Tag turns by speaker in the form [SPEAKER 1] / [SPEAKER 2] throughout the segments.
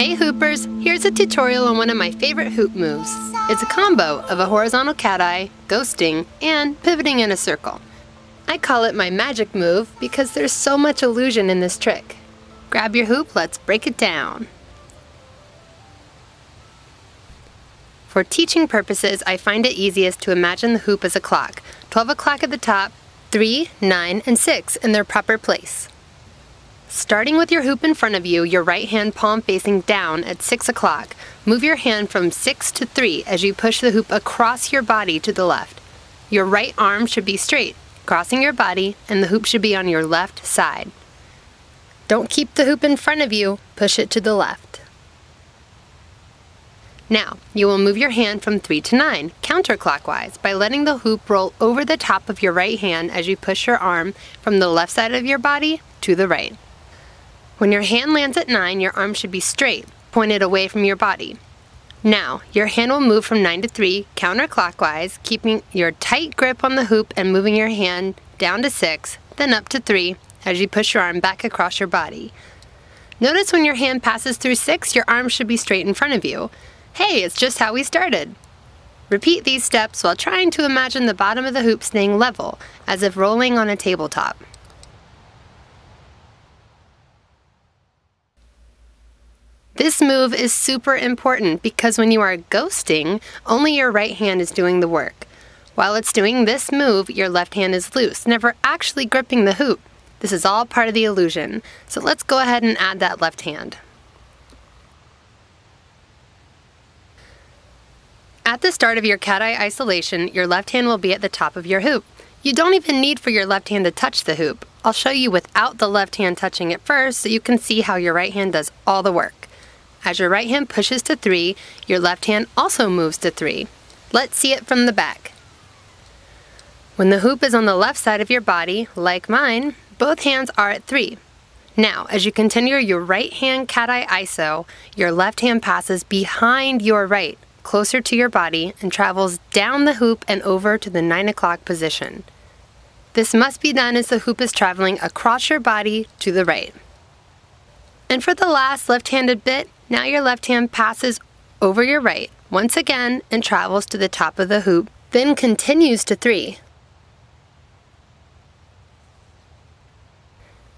[SPEAKER 1] Hey Hoopers, here's a tutorial on one of my favorite hoop moves. It's a combo of a horizontal cat eye, ghosting, and pivoting in a circle. I call it my magic move because there's so much illusion in this trick. Grab your hoop, let's break it down. For teaching purposes, I find it easiest to imagine the hoop as a clock, 12 o'clock at the top, 3, 9, and 6 in their proper place. Starting with your hoop in front of you, your right hand palm facing down at 6 o'clock, move your hand from 6 to 3 as you push the hoop across your body to the left. Your right arm should be straight, crossing your body, and the hoop should be on your left side. Don't keep the hoop in front of you, push it to the left. Now, you will move your hand from 3 to 9, counterclockwise, by letting the hoop roll over the top of your right hand as you push your arm from the left side of your body to the right. When your hand lands at 9, your arm should be straight, pointed away from your body. Now, your hand will move from 9 to 3 counterclockwise, keeping your tight grip on the hoop and moving your hand down to 6, then up to 3 as you push your arm back across your body. Notice when your hand passes through 6, your arm should be straight in front of you. Hey, it's just how we started. Repeat these steps while trying to imagine the bottom of the hoop staying level, as if rolling on a tabletop. This move is super important because when you are ghosting, only your right hand is doing the work. While it's doing this move, your left hand is loose, never actually gripping the hoop. This is all part of the illusion. So let's go ahead and add that left hand. At the start of your cat-eye isolation, your left hand will be at the top of your hoop. You don't even need for your left hand to touch the hoop. I'll show you without the left hand touching it first so you can see how your right hand does all the work. As your right hand pushes to 3, your left hand also moves to 3. Let's see it from the back. When the hoop is on the left side of your body, like mine, both hands are at 3. Now, as you continue your right hand cat-eye ISO, your left hand passes behind your right, closer to your body, and travels down the hoop and over to the 9 o'clock position. This must be done as the hoop is traveling across your body to the right. And for the last left-handed bit, now your left hand passes over your right once again and travels to the top of the hoop, then continues to three.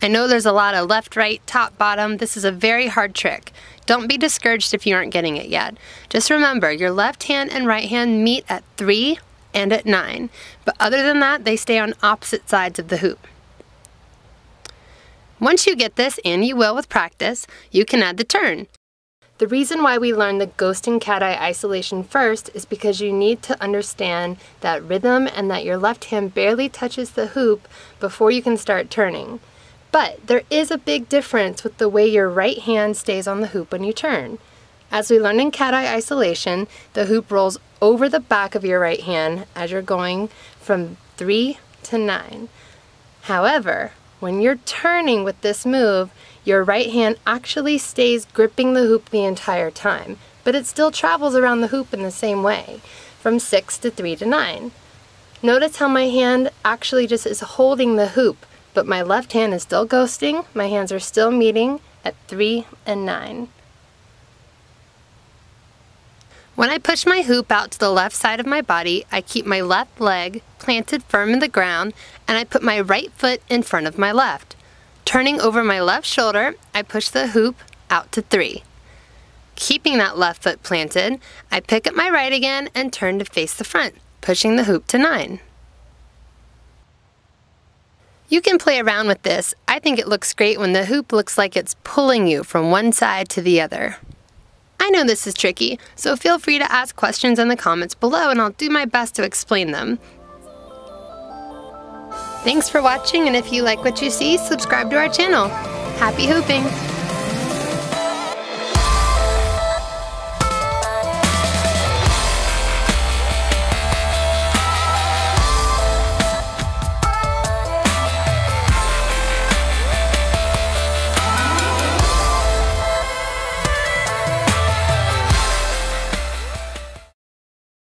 [SPEAKER 1] I know there's a lot of left, right, top, bottom. This is a very hard trick. Don't be discouraged if you aren't getting it yet. Just remember, your left hand and right hand meet at 3 and at 9. But other than that, they stay on opposite sides of the hoop. Once you get this, and you will with practice, you can add the turn. The reason why we learn the ghosting cat-eye isolation first is because you need to understand that rhythm and that your left hand barely touches the hoop before you can start turning. But there is a big difference with the way your right hand stays on the hoop when you turn. As we learned in cat-eye isolation, the hoop rolls over the back of your right hand as you're going from 3 to 9. However, when you're turning with this move, your right hand actually stays gripping the hoop the entire time, but it still travels around the hoop in the same way, from 6 to 3 to 9. Notice how my hand actually just is holding the hoop, but my left hand is still ghosting, my hands are still meeting at 3 and 9. When I push my hoop out to the left side of my body, I keep my left leg planted firm in the ground and I put my right foot in front of my left. Turning over my left shoulder, I push the hoop out to three. Keeping that left foot planted, I pick up my right again and turn to face the front, pushing the hoop to nine. You can play around with this. I think it looks great when the hoop looks like it's pulling you from one side to the other. I know this is tricky, so feel free to ask questions in the comments below and I'll do my best to explain them. Thanks for watching and if you like what you see, subscribe to our channel. Happy hooping!